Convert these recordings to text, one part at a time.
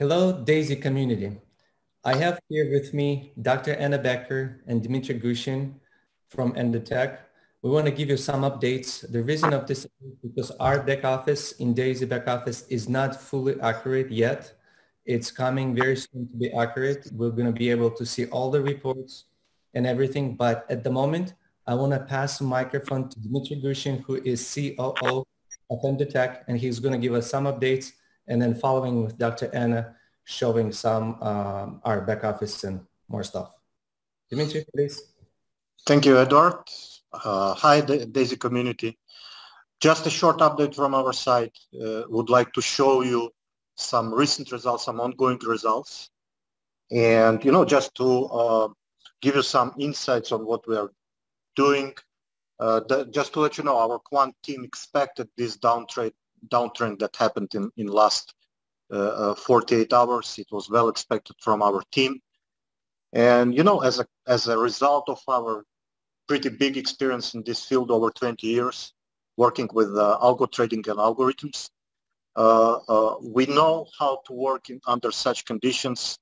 Hello, Daisy community. I have here with me Dr. Anna Becker and Dmitry Gushin from Endotech. We want to give you some updates. The reason of this is because our back office in Daisy back office is not fully accurate yet. It's coming very soon to be accurate. We're going to be able to see all the reports and everything. But at the moment, I want to pass the microphone to Dmitry Gushin, who is COO of Endotech, and he's going to give us some updates and then following with Dr. Anna showing some um, our back office and more stuff. Dimitri, please. Thank you, Edward. Uh, hi, Daisy community. Just a short update from our side. Uh, would like to show you some recent results, some ongoing results. And, you know, just to uh, give you some insights on what we are doing. Uh, the, just to let you know, our quant team expected this downtrend downtrend that happened in, in last uh, uh 48 hours. It was well expected from our team. And, you know, as a, as a result of our pretty big experience in this field over 20 years, working with uh, algo trading and algorithms, uh, uh, we know how to work in, under such conditions.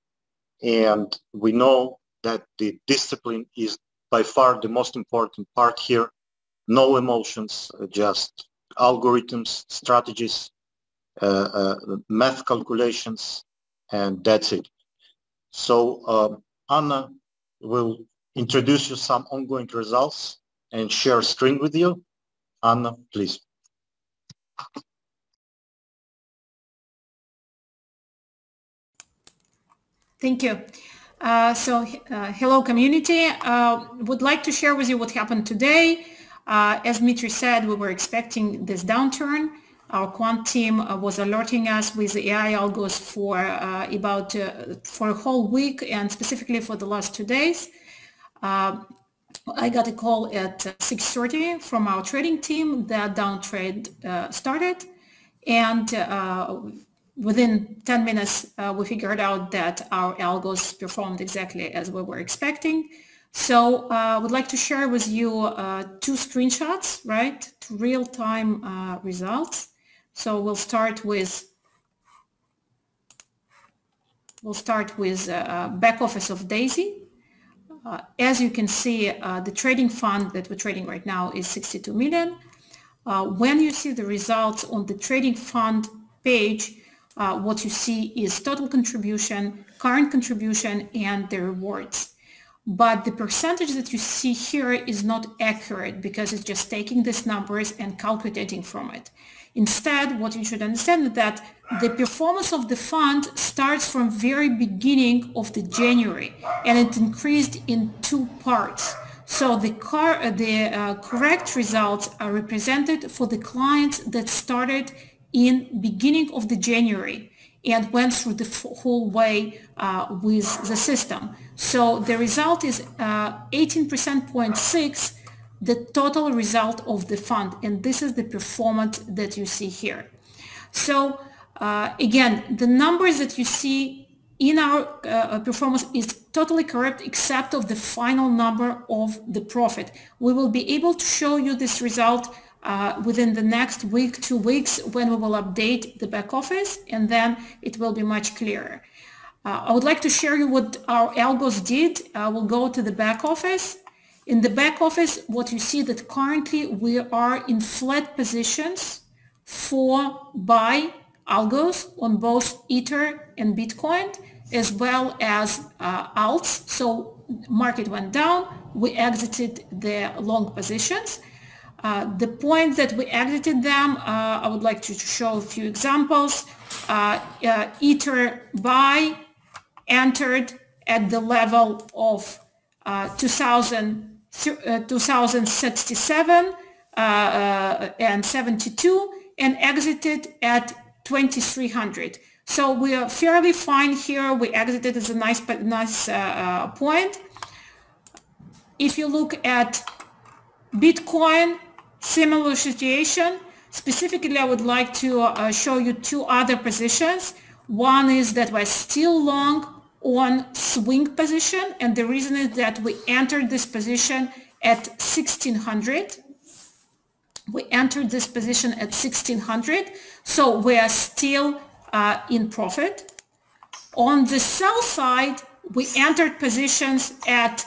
And we know that the discipline is by far the most important part here. No emotions, just algorithms, strategies, uh, uh, math calculations, and that's it. So um, Anna will introduce you some ongoing results and share a screen with you. Anna, please. Thank you. Uh, so, uh, hello community. Uh, would like to share with you what happened today. Uh, as Dmitry said, we were expecting this downturn. Our quant team uh, was alerting us with AI algos for uh, about for a whole week and specifically for the last two days. I got a call at 6.30 from our trading team that downtrend started and within 10 minutes, uh, we figured out that our algos performed exactly as we were expecting. So uh, I would like to share with you uh, two screenshots, right, real-time uh, results. So we'll start with we'll start with uh, back office of Daisy. Uh, as you can see, uh, the trading fund that we're trading right now is 62 million. when you see the results on the trading fund page, what you see is total contribution, current contribution, and the rewards but the percentage that you see here is not accurate because it's just taking these numbers and calculating from it. Instead, what you should understand is that the performance of the fund starts from very beginning of the January and it increased in two parts. So the, car, the uh, correct results are represented for the clients that started in beginning of the January and went through the whole way uh, with the system. So the result is 18% uh, the total result of the fund. And this is the performance that you see here. So uh, again, the numbers that you see in our uh, performance is totally correct except of the final number of the profit. We will be able to show you this result uh, within the next week, two weeks, when we will update the back office, and then it will be much clearer. Uh, I would like to share you what our algos did. I will go to the back office. In the back office, what you see that currently we are in flat positions for buy algos on both Ether and Bitcoin, as well as uh, alts. So market went down, we exited the long positions. Uh, the point that we exited them, uh, I would like to show a few examples. Uh, uh Ether buy entered at the level of uh, 2000, 2067 and 72 and exited at 2300. So we are fairly fine here. We exited as a nice, nice point. If you look at Bitcoin, Similar situation. Specifically, I would like to uh, show you two other positions. One is that we're still long on swing position, and the reason is that we entered this position at 1600. We entered this position at 1600, so we are still uh, in profit. On the sell side, we entered positions at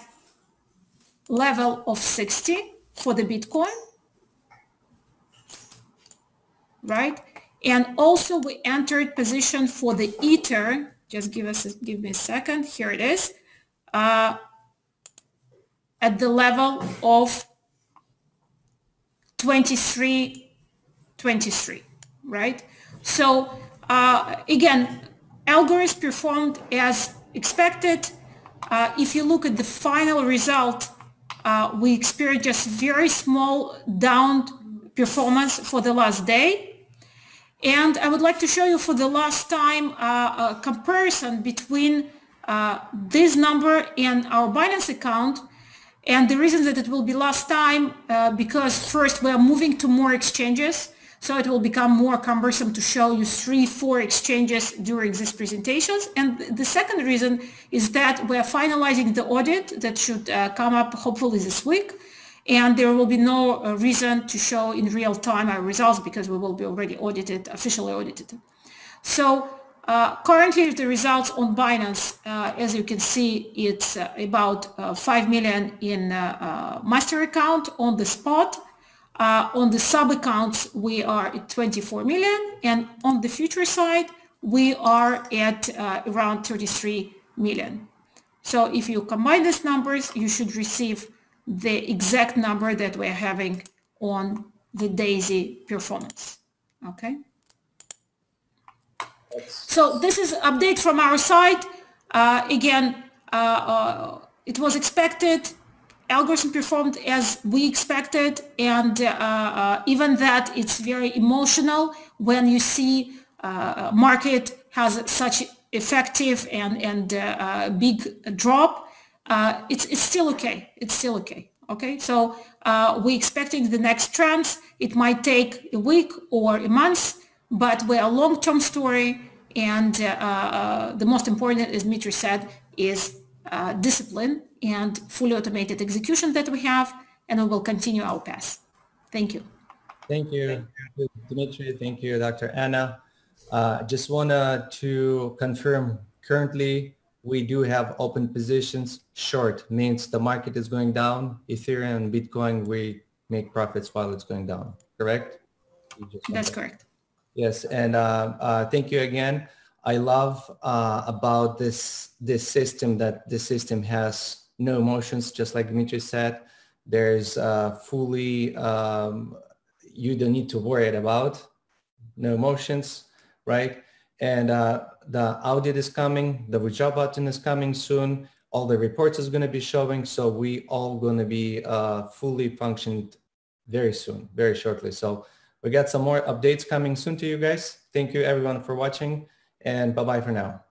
level of 60 for the Bitcoin, right? And also we entered position for the Ether. Just give us, a, give me a second. Here it is. Uh, at the level of 23, 23, right? So uh, again, Algorithms performed as expected. Uh, if you look at the final result, uh, we experienced just very small down performance for the last day. And I would like to show you for the last time uh, a comparison between uh, this number and our Binance account. And the reason that it will be last time, uh, because first we are moving to more exchanges. So it will become more cumbersome to show you three, four exchanges during these presentations. And the second reason is that we're finalizing the audit that should uh, come up hopefully this week. And there will be no uh, reason to show in real time our results because we will be already audited, officially audited. So uh, currently the results on Binance, uh, as you can see, it's uh, about uh, 5 million in master account on the spot on the sub accounts, we are at 24 million. And on the future side, we are at around 33 million. So if you combine these numbers, you should receive the exact number that we're having on the DAISY performance. Okay. So this is update from our side. Uh, again, uh, uh, it was expected algorithm performed as we expected and uh, uh, even that it's very emotional when you see uh, market has such effective and, and big drop uh, it's, it's still okay it's still okay okay so we're expecting the next trends it might take a week or a month but we're a long-term story and the most important as Dmitry said is discipline and fully automated execution that we have, and we will continue our path. Thank you. Thank you, Dimitri. Thank you, Dr. Anna. Uh, just wanted to confirm, currently we do have open positions. Short means the market is going down. Ethereum and Bitcoin, we make profits while it's going down, correct? That's correct. Yes, and uh, uh, thank you again. I love uh, about this this system that the system has no emotions, just like Dmitry said. There's uh, fully, um, you don't need to worry about no emotions, right? And uh, the audit is coming, the withdraw button is coming soon. All the reports is going to be showing. So we all going to be uh, fully functioned very soon, very shortly. So we got some more updates coming soon to you guys. Thank you everyone for watching and bye-bye for now.